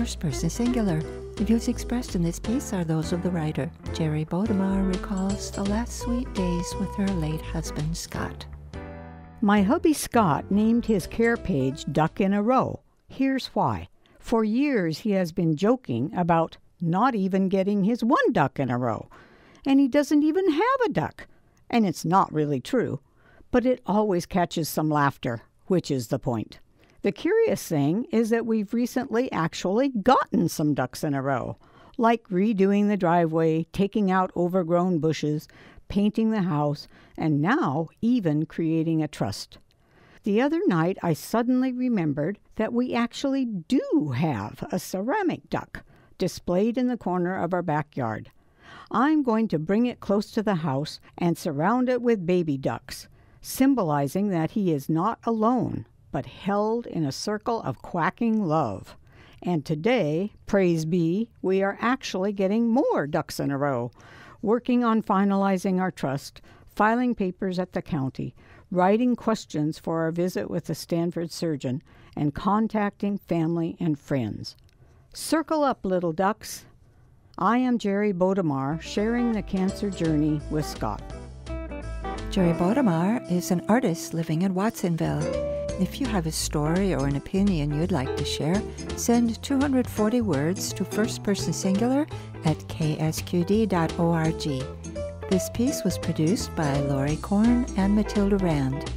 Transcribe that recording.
first person singular. The views expressed in this piece are those of the writer. Jeri Bodemar recalls the last sweet days with her late husband, Scott. My hubby Scott named his care page Duck in a Row. Here's why. For years he has been joking about not even getting his one duck in a row. And he doesn't even have a duck. And it's not really true. But it always catches some laughter, which is the point. The curious thing is that we've recently actually gotten some ducks in a row, like redoing the driveway, taking out overgrown bushes, painting the house, and now even creating a trust. The other night, I suddenly remembered that we actually do have a ceramic duck displayed in the corner of our backyard. I'm going to bring it close to the house and surround it with baby ducks, symbolizing that he is not alone but held in a circle of quacking love. And today, praise be, we are actually getting more ducks in a row, working on finalizing our trust, filing papers at the county, writing questions for our visit with the Stanford surgeon, and contacting family and friends. Circle up, little ducks. I am Jeri Bodemar, sharing the cancer journey with Scott. Jeri Bodemar is an artist living in Watsonville. If you have a story or an opinion you'd like to share, send 240 words to first person singular at ksqd.org. This piece was produced by Laurie Korn and Matilda Rand.